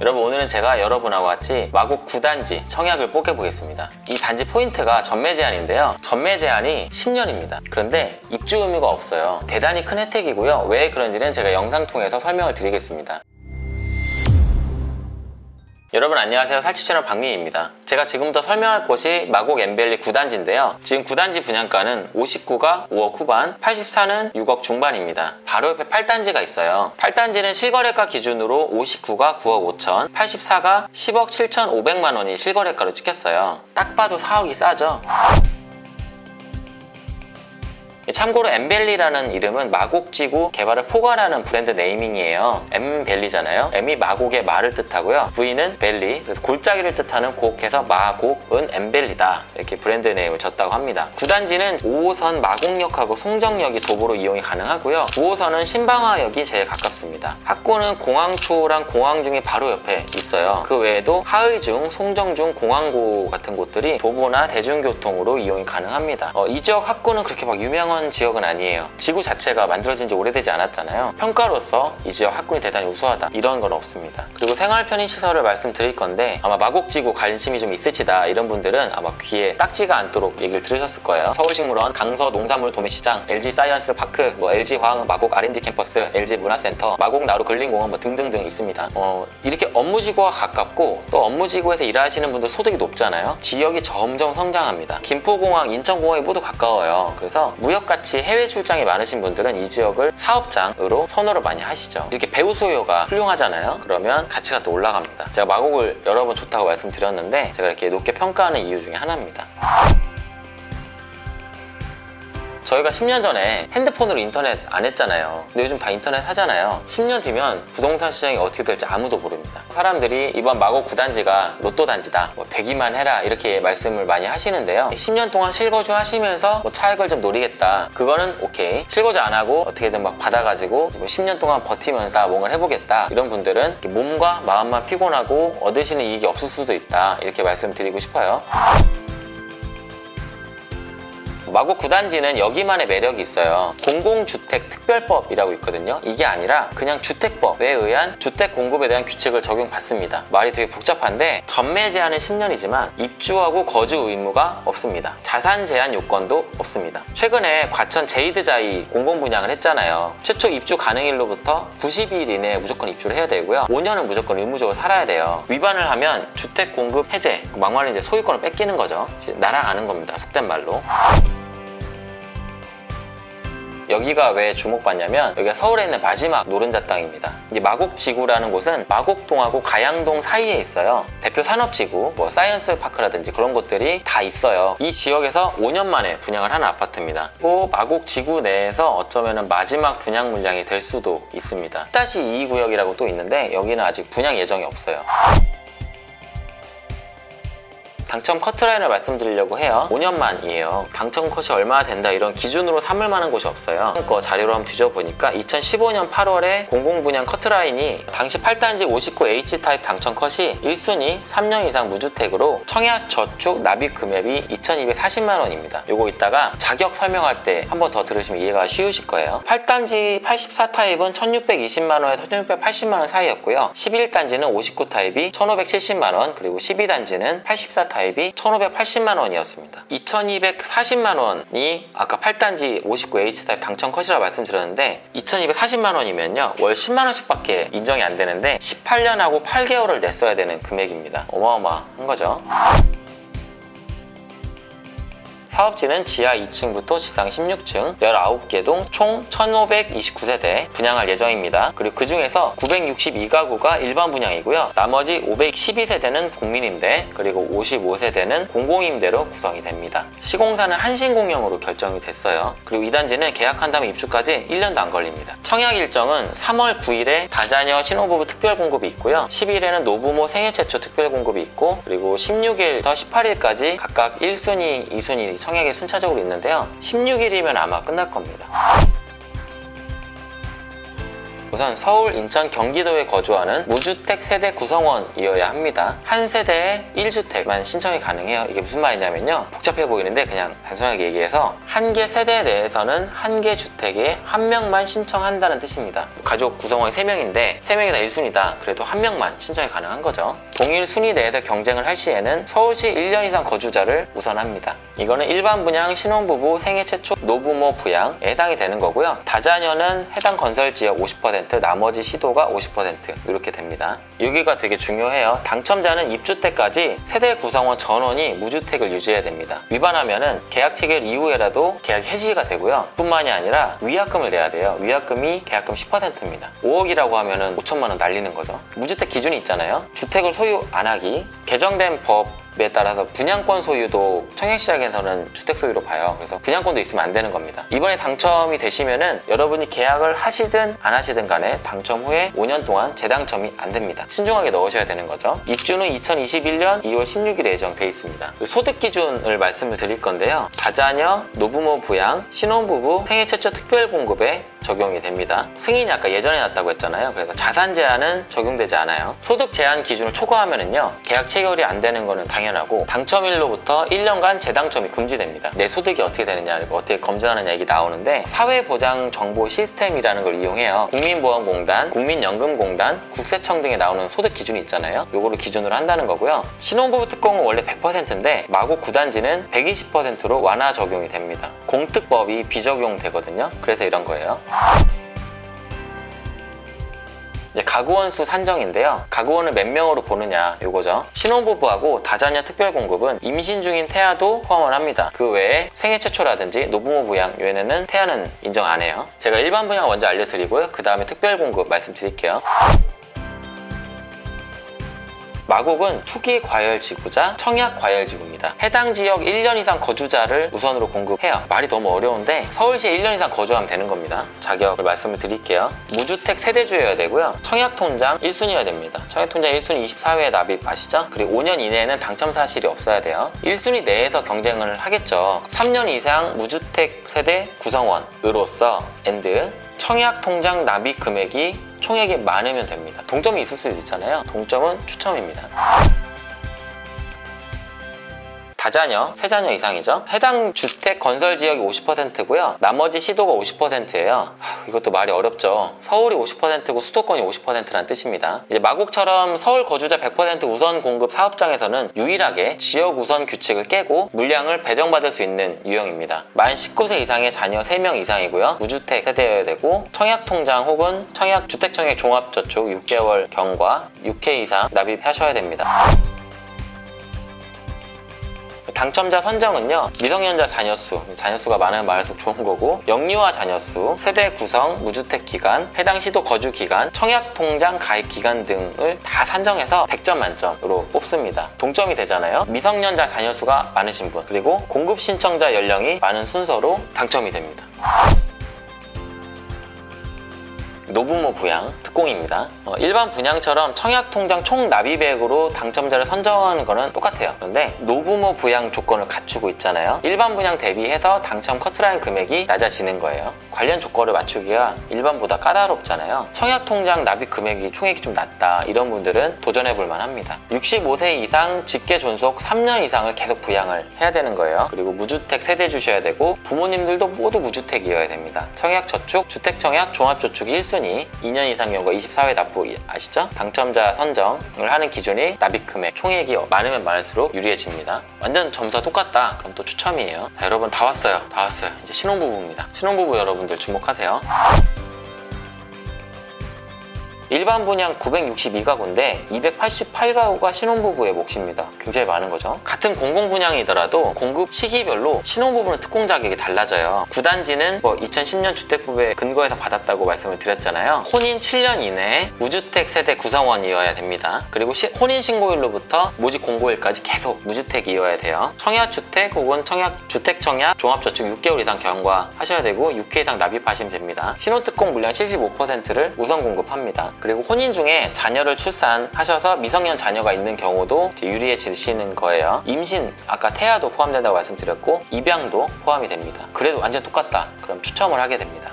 여러분 오늘은 제가 여러분하고 같이 마곡 9단지 청약을 뽑겨보겠습니다. 이 단지 포인트가 전매 제한인데요. 전매 제한이 10년입니다. 그런데 입주 의무가 없어요. 대단히 큰 혜택이고요. 왜 그런지는 제가 영상 통해서 설명을 드리겠습니다. 여러분 안녕하세요. 살집 채널 박민입니다. 제가 지금부터 설명할 곳이 마곡 엠벨리 9단지인데요. 지금 9단지 분양가는 59가 5억 후반, 84는 6억 중반입니다. 바로 옆에 8단지가 있어요. 8단지는 실거래가 기준으로 59가 9억 5천, 84가 10억 7천 5백만 원이 실거래가로 찍혔어요. 딱 봐도 4억이 싸죠? 참고로 엠벨리라는 이름은 마곡지구 개발을 포괄하는 브랜드 네이밍이에요. 엠벨리잖아요. M이 마곡의 마를 뜻하고요. V는 벨리, 그래서 골짜기를 뜻하는 곡해서 마곡은 엠벨리다. 이렇게 브랜드 네임을 졌다고 합니다. 9단지는 5호선 마곡역하고 송정역이 도보로 이용이 가능하고요. 9호선은 신방화역이 제일 가깝습니다. 학교는 공항초랑 공항중이 바로 옆에 있어요. 그 외에도 하의중, 송정중, 공항고 같은 곳들이 도보나 대중교통으로 이용이 가능합니다. 어, 이 지역 학교는 그렇게 막 유명한 유명한 지역은 아니에요. 지구 자체가 만들어진 지 오래되지 않았잖아요. 평가로서 이 지역 학군이 대단히 우수하다 이런 건 없습니다. 그리고 생활 편의 시설을 말씀드릴 건데 아마 마곡지구 관심이 좀 있으시다 이런 분들은 아마 귀에 딱지가 앉도록 얘기를 들으셨을 거예요. 서울식물원, 강서 농산물 도매시장, LG 사이언스 파크, 뭐 LG 화학 마곡 R&D 캠퍼스, LG 문화센터, 마곡 나루 근린공원 뭐 등등등 있습니다. 어, 이렇게 업무지구와 가깝고 또 업무지구에서 일하시는 분들 소득이 높잖아요. 지역이 점점 성장합니다. 김포공항, 인천공항이 모두 가까워요. 그래서 무역 같이 해외 출장이 많으신 분들은 이 지역을 사업장으로 선호를 많이 하시죠. 이렇게 배후 수요가 훌륭하잖아요. 그러면 가치가 또 올라갑니다. 제가 마곡을 여러 번 좋다고 말씀드렸는데 제가 이렇게 높게 평가하는 이유 중에 하나입니다. 저희가 10년 전에 핸드폰으로 인터넷 안 했잖아요. 근데 요즘 다 인터넷 하잖아요. 10년 뒤면 부동산 시장이 어떻게 될지 아무도 모릅니다. 사람들이 이번 마곡 9단지가 로또 단지다. 뭐 되기만 해라. 이렇게 말씀을 많이 하시는데요. 10년 동안 실거주 하시면서 뭐 차익을 좀 노리겠다. 그거는 오케이. 실거주 안 하고 어떻게든 막 받아가지고 뭐 10년 동안 버티면서 뭔가를 해보겠다. 이런 분들은 몸과 마음만 피곤하고 얻으시는 이익이 없을 수도 있다. 이렇게 말씀드리고 싶어요. 마곡 9단지는 여기만의 매력이 있어요. 공공주택 특별법이라고 있거든요. 이게 아니라 그냥 주택법에 의한 주택 공급에 대한 규칙을 적용받습니다. 말이 되게 복잡한데 전매 제한은 10년이지만 입주하고 거주 의무가 없습니다. 자산 제한 요건도 없습니다. 최근에 과천 제이드자이 공공 분양을 했잖아요. 최초 입주 가능일로부터 90일 이내에 무조건 입주를 해야 되고요. 5년은 무조건 의무적으로 살아야 돼요. 위반을 하면 주택 공급 해제, 막말로 이제 소유권을 뺏기는 거죠. 날아가는 겁니다. 속된 말로. 여기가 왜 주목받냐면 여기가 서울에 있는 마지막 노른자 땅입니다. 이 마곡지구라는 곳은 마곡동하고 가양동 사이에 있어요. 대표 산업지구, 뭐 사이언스 파크라든지 그런 곳들이 다 있어요. 이 지역에서 5년 만에 분양을 하는 아파트입니다. 또 마곡지구 내에서 어쩌면 마지막 분양 물량이 될 수도 있습니다. 1-2 구역이라고 또 있는데 여기는 아직 분양 예정이 없어요. 당첨 커트라인을 말씀드리려고 해요. 5년만이에요. 당첨 컷이 얼마나 된다 이런 기준으로 삼을 만한 곳이 없어요. 그 자료로 한번 뒤져보니까 2015년 8월에 공공분양 커트라인이 당시 8단지 59H 타입 당첨 컷이 1순위 3년 이상 무주택으로 청약 저축 납입 금액이 2240만 원입니다. 요거 이따가 자격 설명할 때 한번 더 들으시면 이해가 쉬우실 거예요. 8단지 84 타입은 1620만 원에서 1680만 원 사이였고요. 11단지는 59 타입이 1570만 원 그리고 12단지는 84 타입 타입이 1,580만 원이었습니다. 2,240만 원이 아까 8단지 59H 타입 당첨 컷이라고 말씀드렸는데 2,240만 원이면요. 월 10만 원씩밖에 인정이 안 되는데 18년하고 8개월을 냈어야 되는 금액입니다. 어마어마한 거죠. 사업지는 지하 2층부터 지상 16층 19개 동 총 1529세대 분양할 예정입니다. 그리고 그 중에서 962가구가 일반 분양이고요. 나머지 512세대는 국민임대 그리고 55세대는 공공임대로 구성이 됩니다. 시공사는 한신공영으로 결정이 됐어요. 그리고 이 단지는 계약한 다음 입주까지 1년도 안 걸립니다. 청약 일정은 3월 9일에 다자녀 신혼부부 특별 공급이 있고요. 10일에는 노부모 생애 최초 특별 공급이 있고 그리고 16일부터 18일까지 각각 1순위, 2순위 청약이 순차적으로 있는데요. 16일이면 아마 끝날 겁니다. 우선 서울, 인천, 경기도에 거주하는 무주택 세대 구성원이어야 합니다. 한 세대에 1주택만 신청이 가능해요. 이게 무슨 말이냐면요. 복잡해 보이는데 그냥 단순하게 얘기해서 한 개 세대 내에서는 한 개 주택에 한 명만 신청한다는 뜻입니다. 가족 구성원이 3명인데 3명이 다 1순위다. 그래도 한 명만 신청이 가능한 거죠. 동일 순위 내에서 경쟁을 할 시에는 서울시 1년 이상 거주자를 우선합니다. 이거는 일반 분양 신혼부부 생애 최초 노부모 부양에 해당이 되는 거고요. 다자녀는 해당 건설 지역 50%, 나머지 시도가 50% 이렇게 됩니다. 여기가 되게 중요해요. 당첨자는 입주때까지 세대 구성원 전원이 무주택을 유지해야 됩니다. 위반하면은 계약 체결 이후에라도 계약 해지가 되고요. 뿐만이 아니라 위약금을 내야 돼요. 위약금이 계약금 10%입니다. 5억이라고 하면은 5천만 원 날리는 거죠. 무주택 기준이 있잖아요. 주택을 소유 안 하기, 개정된 법 에 따라서 분양권 소유도 청약시장에서는 주택 소유로 봐요. 그래서 분양권도 있으면 안 되는 겁니다. 이번에 당첨이 되시면은 여러분이 계약을 하시든 안 하시든 간에 당첨 후에 5년 동안 재당첨이 안 됩니다. 신중하게 넣으셔야 되는 거죠. 입주는 2021년 2월 16일에 예정돼 있습니다. 소득 기준을 말씀을 드릴 건데요. 다자녀, 노부모 부양, 신혼부부, 생애 최초 특별 공급에 적용이 됩니다. 승인이 아까 예전에 났다고 했잖아요. 그래서 자산 제한은 적용되지 않아요. 소득 제한 기준을 초과하면은요. 계약 체결이 안 되는 거는 당연하고 당첨일로부터 1년간 재당첨이 금지됩니다. 내 소득이 어떻게 되느냐, 어떻게 검증하느냐 이게 나오는데 사회보장 정보 시스템이라는 걸 이용해요. 국민보험공단, 국민연금공단, 국세청 등에 나오는 소득 기준이 있잖아요. 요거를 기준으로 한다는 거고요. 신혼부부 특공은 원래 100%인데 마곡 구단지는 120%로 완화 적용이 됩니다. 공특법이 비적용되거든요. 그래서 이런 거예요. 이제 가구원 수 산정인데요. 가구원을 몇 명으로 보느냐 요거죠. 신혼부부하고 다자녀 특별공급은 임신 중인 태아도 포함을 합니다. 그 외에 생애 최초라든지 노부모 부양 요에는 태아는 인정 안 해요. 제가 일반 분양 먼저 알려드리고요. 그 다음에 특별공급 말씀드릴게요. 마곡은 투기 과열 지구자, 청약 과열 지구입니다. 해당 지역 1년 이상 거주자를 우선으로 공급해요. 말이 너무 어려운데 서울시에 1년 이상 거주하면 되는 겁니다. 자격을 말씀을 드릴게요. 무주택 세대주여야 되고요. 청약 통장 1순위여야 됩니다. 청약 통장 1순위 24회 납입 아시죠? 그리고 5년 이내에는 당첨 사실이 없어야 돼요. 1순위 내에서 경쟁을 하겠죠. 3년 이상 무주택 세대 구성원으로서 and 청약 통장 납입 금액이 총액이 많으면 됩니다. 동점이 있을 수도 있잖아요. 동점은 추첨입니다. 다자녀, 세자녀 이상이죠. 해당 주택 건설 지역이 50%고요. 나머지 시도가 50%예요. 이것도 말이 어렵죠. 서울이 50%고 수도권이 50%라는 뜻입니다. 이제 마곡처럼 서울 거주자 100% 우선 공급 사업장에서는 유일하게 지역 우선 규칙을 깨고 물량을 배정받을 수 있는 유형입니다. 만 19세 이상의 자녀 3명 이상이고요. 무주택 세대여야 되고 청약통장 혹은 청약 주택청약 종합저축 6개월 경과 6회 이상 납입하셔야 됩니다. 당첨자 선정은요 미성년자 자녀수 자녀수가 많으면 많을수록 좋은 거고 영유아 자녀수 세대 구성 무주택 기간 해당 시도 거주 기간 청약 통장 가입 기간 등을 다 산정해서 100점 만점으로 뽑습니다. 동점이 되잖아요. 미성년자 자녀수가 많으신 분 그리고 공급 신청자 연령이 많은 순서로 당첨이 됩니다 노부모 부양 특공입니다. 어, 일반 분양처럼 청약통장 총 납입액으로 당첨자를 선정하는 거는 똑같아요. 그런데 노부모 부양 조건을 갖추고 있잖아요. 일반 분양 대비해서 당첨 커트라인 금액이 낮아지는 거예요. 관련 조건을 맞추기가 일반보다 까다롭잖아요. 청약통장 납입 금액이 총액이 좀 낮다 이런 분들은 도전해 볼 만합니다. 65세 이상 직계 존속 3년 이상을 계속 부양을 해야 되는 거예요. 그리고 무주택 세대 주셔야 되고 부모님들도 모두 무주택이어야 됩니다. 청약 저축, 주택 청약, 종합 저축 1순위 기준이 2년 이상 경과 24회 납부 아시죠? 당첨자 선정을 하는 기준이 납입 금액 총액이 많으면 많을수록 유리해집니다. 완전 점수가 똑같다. 그럼 또 추첨이에요. 자, 여러분 다 왔어요. 다 왔어요. 이제 신혼부부입니다. 신혼부부 여러분들 주목하세요. 일반 분양 962가구인데 288가구가 신혼부부의 몫입니다. 굉장히 많은 거죠. 같은 공공 분양이더라도 공급 시기별로 신혼부부는 특공 자격이 달라져요. 구단지는 뭐 2010년 주택법에 근거해서 받았다고 말씀을 드렸잖아요. 혼인 7년 이내에 무주택 세대 구성원이어야 됩니다. 그리고 시, 혼인 신고일로부터 모집 공고일까지 계속 무주택이어야 돼요. 청약주택 혹은 청약 주택 청약 종합저축 6개월 이상 경과하셔야 되고 6회 이상 납입하시면 됩니다. 신혼특공 물량 75%를 우선 공급합니다. 그리고 혼인 중에 자녀를 출산하셔서 미성년 자녀가 있는 경우도 유리해지시는 거예요. 임신, 아까 태아도 포함된다고 말씀드렸고 입양도 포함이 됩니다. 그래도 완전 똑같다. 그럼 추첨을 하게 됩니다.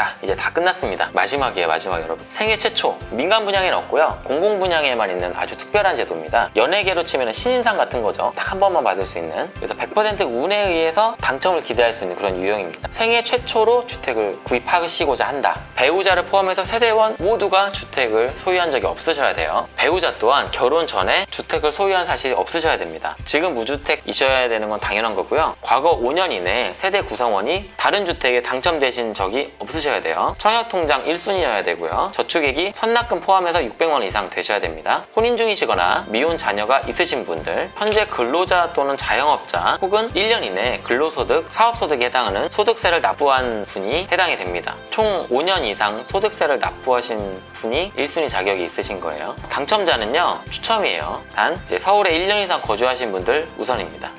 자 이제 다 끝났습니다. 마지막이에요 마지막 여러분. 생애 최초. 민간 분양에는 없고요. 공공 분양에만 있는 아주 특별한 제도입니다. 연예계로 치면 신인상 같은 거죠. 딱 한 번만 받을 수 있는. 그래서 100% 운에 의해서 당첨을 기대할 수 있는 그런 유형입니다. 생애 최초로 주택을 구입하시고자 한다. 배우자를 포함해서 세대원 모두가 주택을 소유한 적이 없으셔야 돼요. 배우자 또한 결혼 전에 주택을 소유한 사실이 없으셔야 됩니다. 지금 무주택이셔야 되는 건 당연한 거고요. 과거 5년 이내 세대 구성원이 다른 주택에 당첨되신 적이 없으셔야 돼요. 청약통장 1순위여야 되고요. 저축액이 선납금 포함해서 600만 원 이상 되셔야 됩니다. 혼인 중이시거나 미혼 자녀가 있으신 분들 현재 근로자 또는 자영업자 혹은 1년 이내 근로소득, 사업소득에 해당하는 소득세를 납부한 분이 해당이 됩니다. 총 5년 이상 소득세를 납부하신 분이 1순위 자격이 있으신 거예요. 당첨자는요 추첨이에요. 단 서울에 1년 이상 거주하신 분들 우선입니다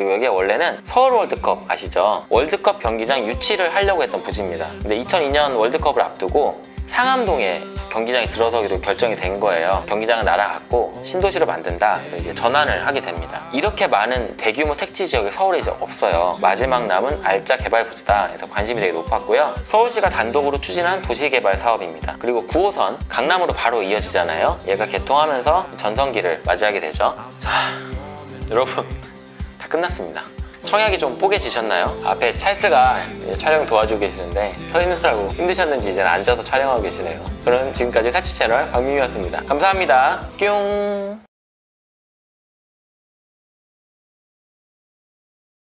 그리고 여기가 원래는 서울 월드컵 아시죠? 월드컵 경기장 유치를 하려고 했던 부지입니다. 근데 2002년 월드컵을 앞두고 상암동에 경기장이 들어서기로 결정이 된 거예요. 경기장은 날아갔고 신도시로 만든다. 그래서 이제 전환을 하게 됩니다. 이렇게 많은 대규모 택지 지역이 서울에 이제 없어요. 마지막 남은 알짜 개발 부지다. 그래서 관심이 되게 높았고요. 서울시가 단독으로 추진한 도시개발 사업입니다. 그리고 9호선 강남으로 바로 이어지잖아요. 얘가 개통하면서 전성기를 맞이하게 되죠. 자, 여러분 다 끝났습니다. 청약이 좀 뽀개지셨나요? 앞에 찰스가 촬영 도와주고 계시는데 서 있느라고 힘드셨는지 이제 앉아서 촬영하고 계시네요. 저는 지금까지 사치 채널 박민이었습니다. 감사합니다. 뿅!